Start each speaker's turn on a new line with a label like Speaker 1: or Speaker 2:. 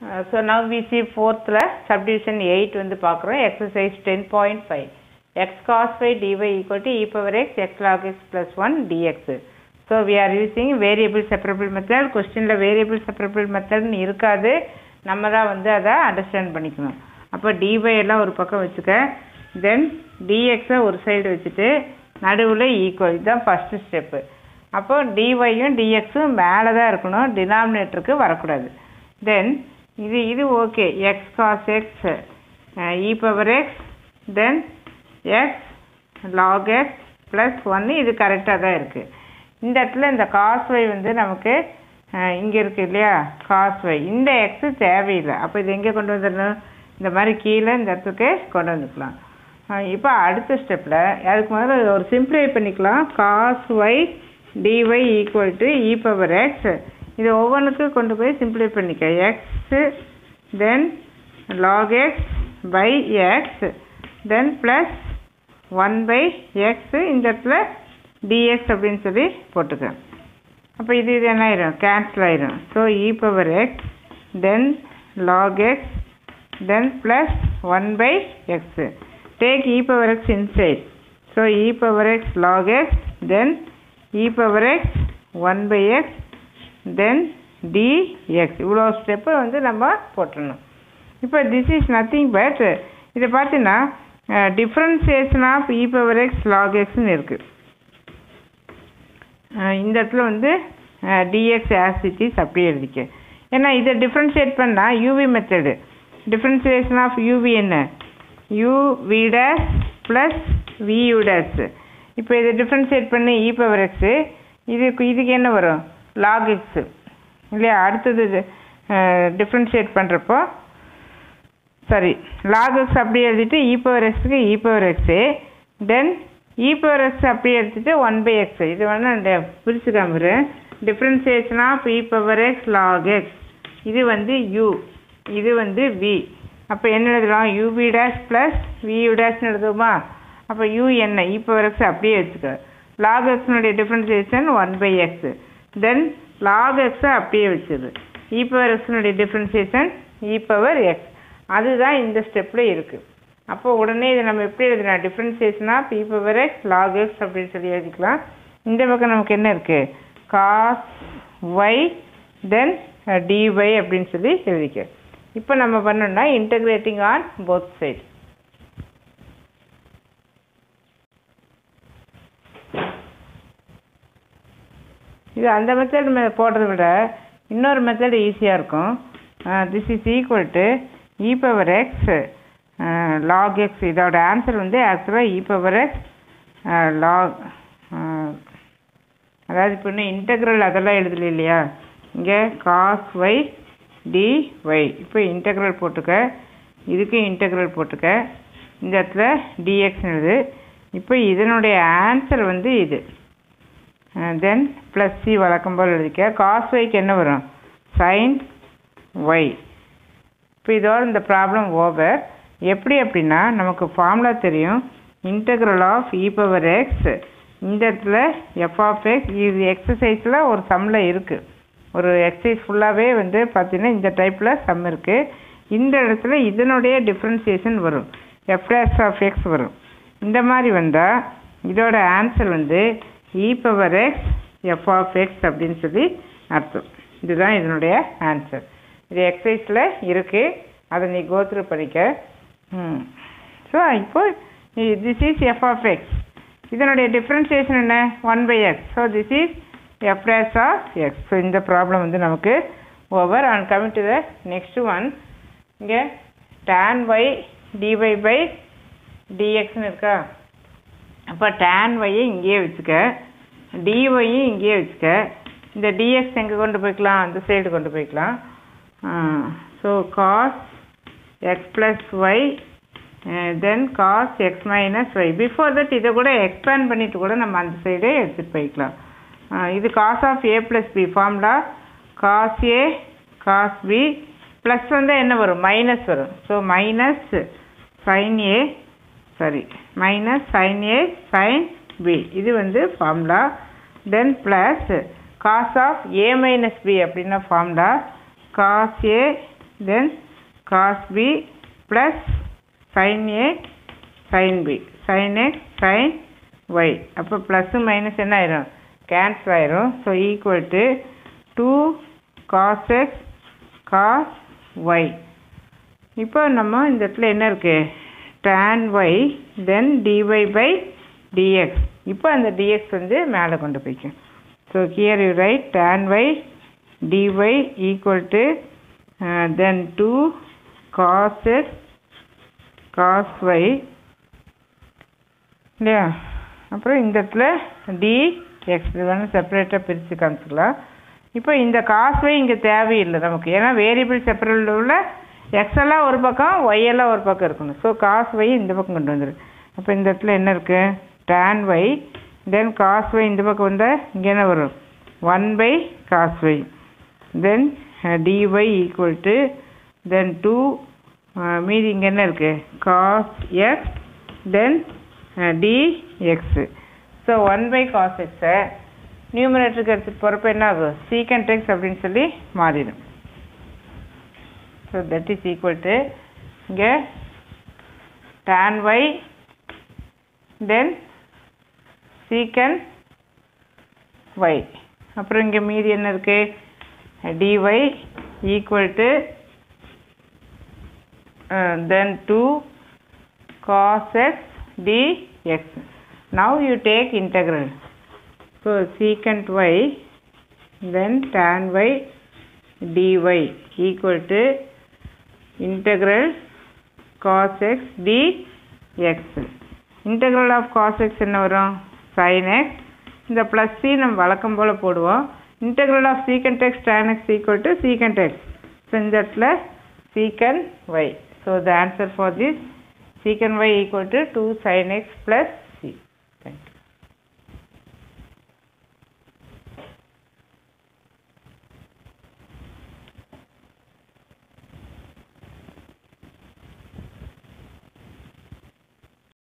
Speaker 1: Uh, so now we see fourth la subdivision 8 வந்து பார்க்குறோம் exercise 10.5 x cos phi dy equal to e power x x log x plus 1 dx so we are using variable separable method questionல variable separable method னு இருக்காது நம்ம தான் வந்து அதை understand பண்ணிக்கணும் அப்போ dy எல்லாம் ஒரு பக்கம் வச்சுக்க தென் dx -அ ஒரு சைடு வச்சுட்டு நடுவில் ஈக்குவல் இதுதான் ஃபஸ்ட்டு ஸ்டெப்பு அப்போ dyயும் dxும் மேலே தான் இருக்கணும் டினாமினேட்டருக்கு வரக்கூடாது தென் இது இது okay x cos x e power x then x log x plus ஒன்று இது கரெக்டாக தான் இருக்குது இந்த இடத்துல இந்த காஸ் ஒய் வந்து நமக்கு இங்கே இருக்குது இல்லையா? காஸ் ஒய் இந்த எக்ஸு தேவையில்லை. அப்போ இது எங்கே கொண்டு வந்துடணும்? இந்த மாதிரி கீழே இந்த இடத்துக்கு கொண்டு வந்துக்கலாம். இப்போ அடுத்த ஸ்டெப்பில் அதுக்கு முதல்ல ஒரு சிம்ப்ளை பண்ணிக்கலாம். Cos y dy equal to e power x இது ஒவ்வொன்றுக்கும் கொண்டு போய் சிம்ப்ளை பண்ணிக்க. X then log x by x then plus one by x இந்த இடத்துல டிஎக்ஸ் அப்படின்னு சொல்லி போட்டுக்க. அப்போ இது இது என்ன ஆயிரும்? கேன்சல் ஆயிரும். So e power x then log x then plus one by x take e power x inside so e power x log x then e power x one by x then dx இவ்வளோ ஸ்டெப்பை வந்து நம்ம போட்டுடணும் இப்போ this is nothing but இதை பார்த்தீங்கன்னா differentiation e of e power x log எக்ஸ்னு இருக்குது இந்த இடத்துல வந்து டிஎக்ஸ் ஆசிட்டிஸ் அப்படியே எழுதிக்க. ஏன்னா இதை டிஃப்ரென்ஷியேட் பண்ணால் UV method differentiation of UV என்ன? U dash plus v dash இப்போ இதை டிஃப்ரென்ஷியேட் பண்ணி இ பவர் எக்ஸு இதுக்கு இதுக்கு என்ன வரும்? லாக் எக்ஸு இல்லையா? அடுத்தது டிஃப்ரென்ஷியேட் பண்ணுறப்போ சாரி லாக் எக்ஸ் அப்படியே எழுதிட்டு இ பவர் எக்ஸுக்கு e power x then e power x அப்படியே எடுத்துட்டு ஒன் பை எக்ஸ் இது வந்து பிரித்து காமிக்கிறேன் differentiation of e power x log x இது வந்து யூ இது வந்து வி அப்போ என்ன எழுதலாம்? யூபி டேஷ் ப்ளஸ் வியூ டேஷ்னு எழுதுவோமா? அப்போ யூ என்ன இ பவர் எக்ஸ் அப்படியே எடுத்துக்க log எக்ஸ்னுடைய differentiation one by x then log எக்ஸை அப்படியே வச்சுது இ பவர் எக்ஸினுடைய டிஃப்ரென்சியேஷன் இ பவர் எக்ஸ் அதுதான் இந்த ஸ்டெப்பில் இருக்குது அப்போ உடனே இதை நம்ம எப்படி எழுதலாம்? டிஃப்ரென்சியேஷனாக b power x log x அப்படின்னு சொல்லி எழுதிக்கலாம். இந்த பக்கம் நமக்கு என்ன இருக்குது காஸ் ஒய் தென் டிஒய் அப்படின்னு சொல்லி எழுதிக்க. இப்போ நம்ம பண்ணோம்னா இன்டகிரேட்டிங் ஆன் போத் சைட் இது அந்த மெத்தட் போடுறத விட இன்னொரு மெத்தட் ஈஸியாக இருக்கும். This is equal to e power x log x இதோட ஆன்சர் வந்து ஆக்சுவலாக இ பவர் எக்ஸ் லாக் அதாவது இப்போ இன்னும் இன்டெக்ரல் அதெல்லாம் எழுதல இல்லையா? இங்கே காஸ் ஒய் டி ஒய் இப்போ இன்டெக்ரல் போட்டுக்க. இதுக்கு இன்டெக்ரல் போட்டுக்க. இந்த இடத்துல டிஎக்ஸ் எழுது. இப்போ இதனுடைய ஆன்சர் வந்து இது. தென் ப்ளஸ் சி வழக்கம் போல் எழுதிக்க காஸ் ஒய்க்கு என்ன வரும்? சைன் ஒய் இப்போ இதோட இந்த ப்ராப்ளம் ஓவர் எப்படி அப்படின்னா நமக்கு ஃபார்முலா தெரியும். Integral of e power x இந்த இடத்துல எஃப் ஆஃப் எக்ஸ் இது எக்ஸசைஸில் ஒரு சம்மில் இருக்குது ஒரு எக்ஸசைஸ் ஃபுல்லாகவே வந்து பார்த்தீங்கன்னா இந்த டைப்பில் சம் இருக்குது இந்த இடத்துல இதனுடைய டிஃப்ரென்சியேஷன் வரும். எஃப் டேஸ் ஆஃப் எக்ஸ் வரும். இந்த மாதிரி வந்தால் இதோட ஆன்சர் வந்து e power x f of x அப்படின்னு சொல்லி அர்த்தம். இதுதான் இதனுடைய ஆன்சர் இது எக்ஸசைஸில் இருக்குது அதை நீ கோத்ரூ பண்ணிக்க ம். ஸோ இப்போ this is f of x இதனுடைய டிஃப்ரென்சியேஷன் என்ன? One by x so this is f dash of x so இந்த ப்ராப்ளம் வந்து நமக்கு over and coming to the next one இங்கே டேன் ஒய் டிஒய் பை டிஎக்ஸ்னு இருக்கா? அப்போ டேன் ஒய்யை இங்கேயே வச்சுக்க. டிஒயும் இங்கேயே வச்சுக்க. இந்த டிஎக்ஸ் எங்கே கொண்டு போய்க்கலாம்? அந்த சைடு கொண்டு போய்க்கலாம். So cos x plus y then cos x minus y before that இதை கூட எக்ஸ்பேண்ட் பண்ணிவிட்டு கூட நம்ம அந்த சைடே எடுத்துகிட்டு போய்க்கலாம். இது cos of a plus b formula cos a cos b plus வந்து என்ன வரும்? மைனஸ் வரும். So minus sine a sorry minus sine a sine b இது வந்து formula then plus cos of a minus b அப்படின்னா formula cos a then cos b plus sine a sine b sine x sine y அப்போ plus minus என்ன ஆயிரும்? Cancel ஆயிரும். So equal to two cos x cos y இப்போ நம்ம இந்த இடத்துல என்ன இருக்குது tan y then dy by dx. இப்போ அந்த டிஎக்ஸ் வந்து மேலே கொண்டு போய்க்கும் so here you write tan y dy equal to then two cos x cos y. இல்லையா? அப்புறம் இந்த இடத்துல டி எக்ஸ் வேணும் செப்பரேட்டாக பிரித்து காமிச்சிக்கலாம் இப்போ இந்த காஸ் y இங்கே தேவையில்லை நமக்கு. ஏன்னா வேரியபிள் செப்பரேட்டில் உள்ள எக்ஸெல்லாம் ஒரு பக்கம் ஒய் எல்லாம் ஒரு பக்கம் இருக்கணும். ஸோ காஸ் ஒய் இந்த பக்கம் கொண்டு வந்துடும் அப்போ இந்த இடத்துல என்ன இருக்குது டேன் வை தென் காஸ் வை இந்த பக்கம் வந்தால் இங்கே uh, uh, என்ன வரும் one by cos y then dy equal to then two மீதி இங்கே என்ன இருக்குது cos x then dx uh, so one by cos எக்ஸை நியூமினேட்டருக்கு எடுத்துகிட்டு போகிறப்ப என்ன ஆகும்? சீக்கண்ட் எக்ஸ் அப்படின்னு சொல்லி மாறிடும். So that is equal to இங்கே tan y then secant y அப்புறம் இங்கே மீதி என்ன இருக்கு dy equal to uh, then 2 cos x dx now you take integral so secant y then tan y dy equal to integral cos x dx integral of cos x என்ன வரும் sine x இந்த plus C நம்ம வழக்கம் போல் போடுவோம் integral of secant x tan x equal to secant x so இந்த இடத்துல secant y so the answer for this secant y equal to two sine x plus c thank you